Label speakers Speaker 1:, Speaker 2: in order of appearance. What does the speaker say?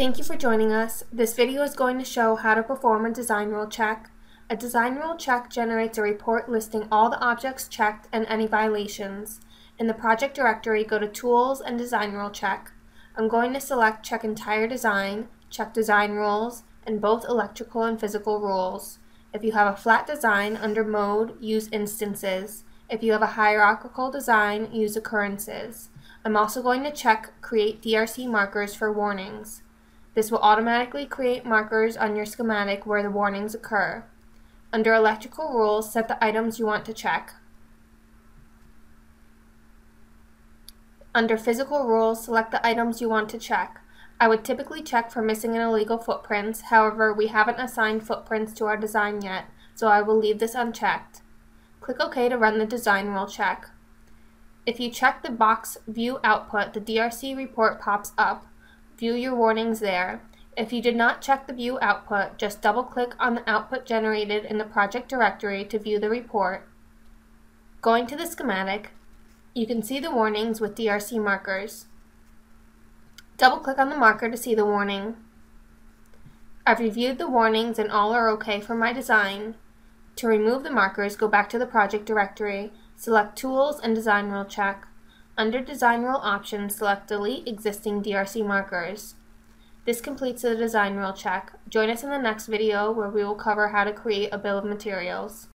Speaker 1: Thank you for joining us. This video is going to show how to perform a design rule check. A design rule check generates a report listing all the objects checked and any violations. In the project directory, go to Tools and Design Rule Check. I'm going to select Check Entire Design, Check Design Rules, and both electrical and physical rules. If you have a flat design, under Mode, use Instances. If you have a hierarchical design, use Occurrences. I'm also going to check Create DRC markers for warnings. This will automatically create markers on your schematic where the warnings occur. Under Electrical Rules, set the items you want to check. Under Physical Rules, select the items you want to check. I would typically check for missing and illegal footprints, however, we haven't assigned footprints to our design yet, so I will leave this unchecked. Click OK to run the design rule check. If you check the box View Output, the DRC report pops up. View your warnings there. If you did not check the View Output, just double-click on the output generated in the project directory to view the report. Going to the schematic, you can see the warnings with DRC markers. Double-click on the marker to see the warning. I've reviewed the warnings and all are okay for my design. To remove the markers, go back to the project directory, select Tools and Design Rule Check. Under Design Rule options, select Delete Existing DRC Markers. This completes the design rule check. Join us in the next video where we will cover how to create a bill of materials.